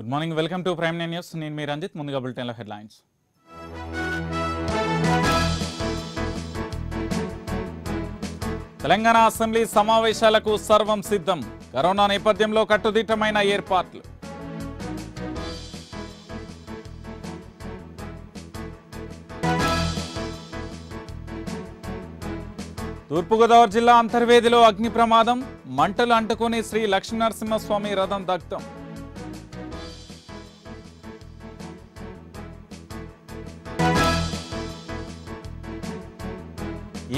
Good morning welcome to Prime Nine News నేను మీ రంజిత్ ముందుగా బులెటిన్లో హెడ్లైన్స్. తెలంగాణ అసెంబ్లీ సమావేశాలకు సర్వం సిద్ధం. కరోనా నేపథ్యంలో కట్టుదిట్టమైన ఏర్పాట్లు. తూర్పుగోదావరి జిల్లా అంతర్వేదిలో అగ్ని ప్రమాదం. మంటలు అంటుకుని శ్రీ లక్ష్మీనరసింహస్వామి రథం దగ్ధం.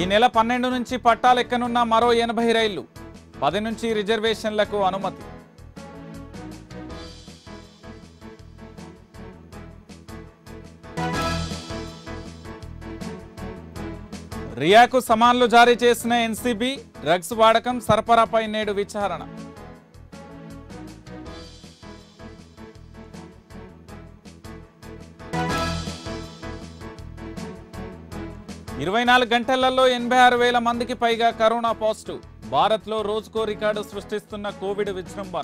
ఈ నెల పన్నెండు నుంచి పట్టాలెక్కనున్న మరో ఎనభై రైళ్ళు పది నుంచి రిజర్వేషన్లకు అనుమతి. రియాకు సమాన్లు జారీ చేసిన ఎన్సీబీ డ్రగ్స్ వాడకం సరఫరాపై నేడు విచారణ. ఇరవై నాలుగు గంటలలో ఎనభై ఆరు వేల మందికి పైగా కరోనా పాజిటివ్. భారత్లో రోజుకో రికార్డు సృష్టిస్తున్న కోవిడ్ విజృంభణ.